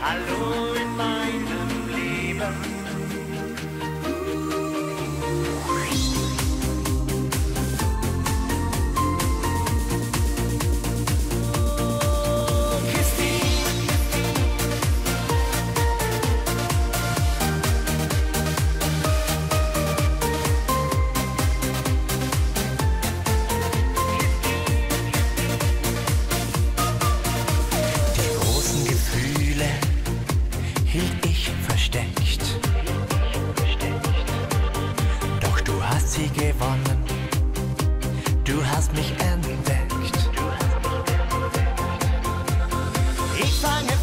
Hallo in meinem Leben. gewonnen. Du hast mich entdeckt. Ich fange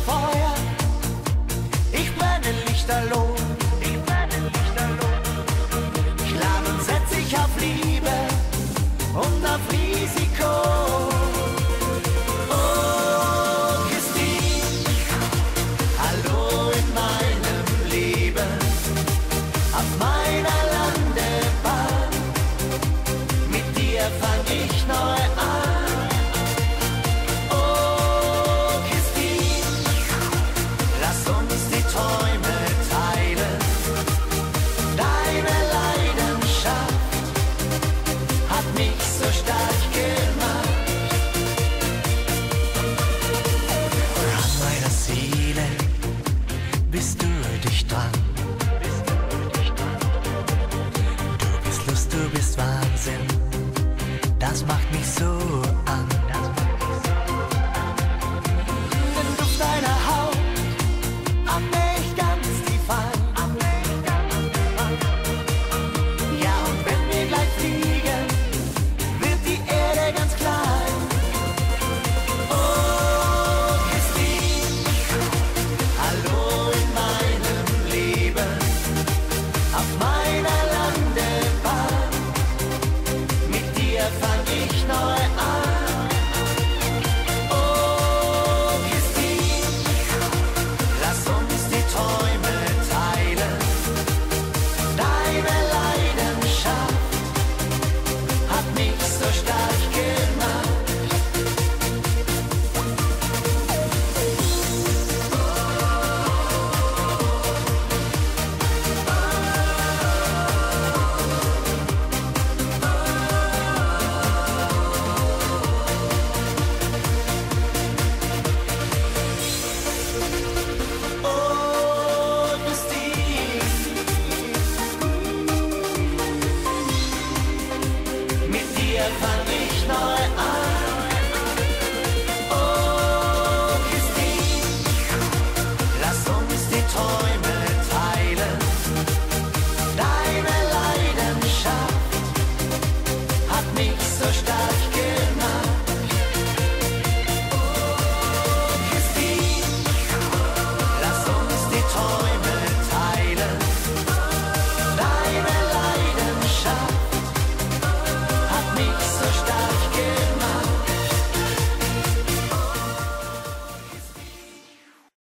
Nossa, está